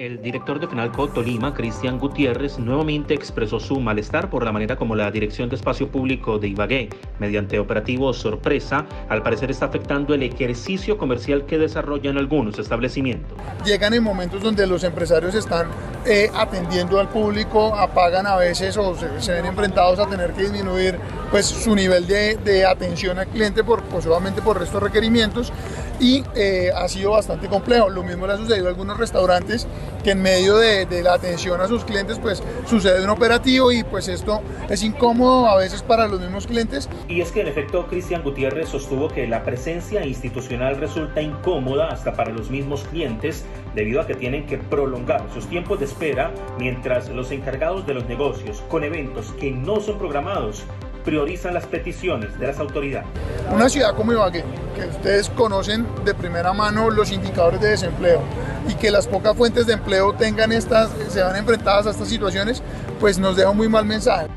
El director de FENALCO Tolima, Cristian Gutiérrez, nuevamente expresó su malestar por la manera como la Dirección de Espacio Público de Ibagué, mediante operativo sorpresa, al parecer está afectando el ejercicio comercial que desarrollan algunos establecimientos. Llegan en momentos donde los empresarios están eh, atendiendo al público, apagan a veces o se, ven enfrentados a tener que disminuir pues, su nivel de, atención al cliente por, posiblemente por estos requerimientos y eh, ha sido bastante complejo. Lo mismo le ha sucedido a algunos restaurantes que en medio de, la atención a sus clientes pues sucede un operativo y pues esto es incómodo a veces para los mismos clientes. Y es que en efecto Cristian Gutiérrez sostuvo que la presencia institucional resulta incómoda hasta para los mismos clientes debido a que tienen que prolongar sus tiempos de espera mientras los encargados de los negocios con eventos que no son programados priorizan las peticiones de las autoridades. Una ciudad como Ibagué, que ustedes conocen de primera mano los indicadores de desempleo y que las pocas fuentes de empleo tengan estas, se van enfrentadas a estas situaciones, pues nos deja un muy mal mensaje.